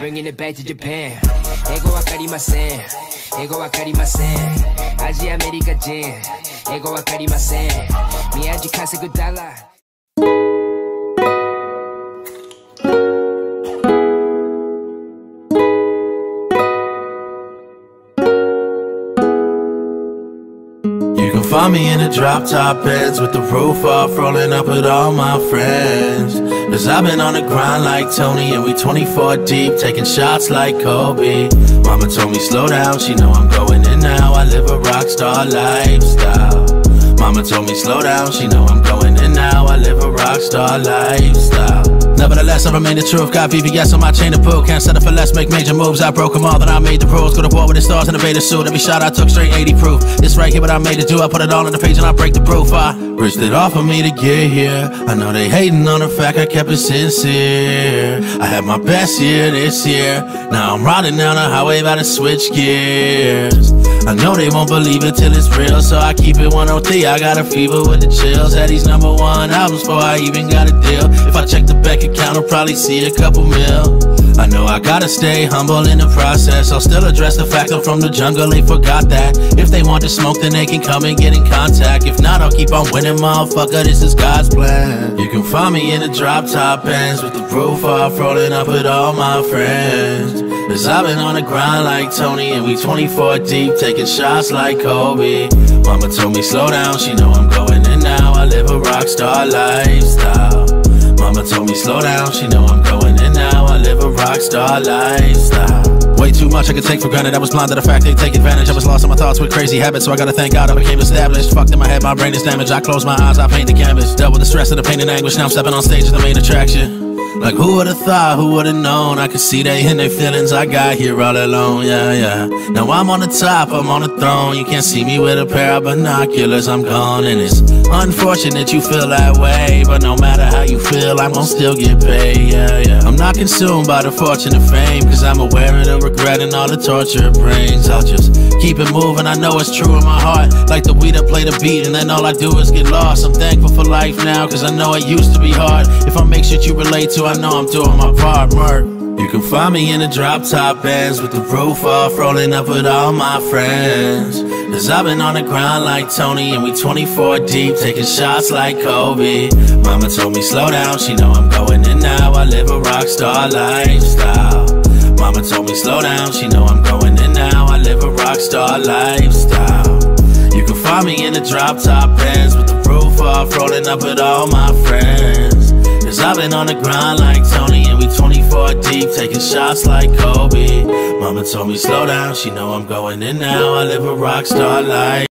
bringing it back to Japan. 英語わかりません英語わかりませんアジアアメリカ人英語わかりません宮地稼ぐダラー find me in the drop top beds with the roof off, rolling up with all my friends. Cause I've been on the grind like Tony, and we 24 deep, taking shots like Kobe. Mama told me slow down, she know I'm going in now. I live a rock star lifestyle. Mama told me slow down, she know I'm going in now. I live a rock star lifestyle. Nevertheless, I remain the truth. Got VVS on my chain of pull. Can't settle for less, make major moves. I broke them all, then I made the rules. Go to war with the stars in the Vader suit. Every shot I took straight 80 proof. This right here, what I made it do. I put it all on the page and I break the proof. I risked it all for me to get here. I know they hating on the fact I kept it sincere. I had my best year this year. Now I'm riding down the highway about to switch gears. I know they won't believe it till it's real, so I keep it 103. I got a fever with the chills. Had these number one albums before I even got a deal. If I check the bank account, I'll probably see a couple mil. I know I gotta stay humble in the process. I'll still address the fact I'm from the jungle, they forgot that. If they want to smoke, then they can come and get in contact. If not, I'll keep on winning, motherfucker. This is God's plan. You can find me in the drop top ends with the roof off, rolling up with all my friends. Cause I've been on the grind like Tony, and we 24 deep, taking shots like Kobe. Mama told me slow down, she know I'm going in now. I live a rock star lifestyle. Mama told me slow down, she know I'm going in now. I live a rock star lifestyle. Way too much I could take for granted. I was blind to the fact they take advantage. I was lost in my thoughts with crazy habits, so I gotta thank God I became established. Fucked in my head, my brain is damaged. I close my eyes, I paint the canvas. Dealt with the stress of the pain and anguish. Now I'm stepping on stage as the main attraction. Like who would've thought, who would've known? I could see they in their feelings. I got here all alone, yeah, yeah. Now I'm on the top, I'm on the throne. You can't see me with a pair of binoculars, I'm gone. And it's unfortunate you feel that way But no matter how you feel, I'm gon' still get paid, yeah, yeah. I'm not consumed by the fortune and fame Cause I'm aware of the regret and all the torture it brings. I'll just keep it moving, I know it's true in my heart. Like the weed I play the beat and then all I do is get lost. I'm thankful for life now, cause I know it used to be hard. If I make shit you relate to, I know I'm doing my part, Merc. You can find me in the drop top ends with the roof off, rolling up with all my friends. Cause I've been on the grind like Tony, and we 24 deep, taking shots like Kobe. Mama told me slow down, she know I'm going in now. I live a rock star lifestyle. Mama told me slow down, she know I'm going in now. I live a rock star lifestyle. You can find me in the drop top ends with the roof off, rolling up with all my friends. I've been on the grind like Tony and we 24 deep taking shots like Kobe. Mama told me slow down, she know I'm going in now. I live a rock star life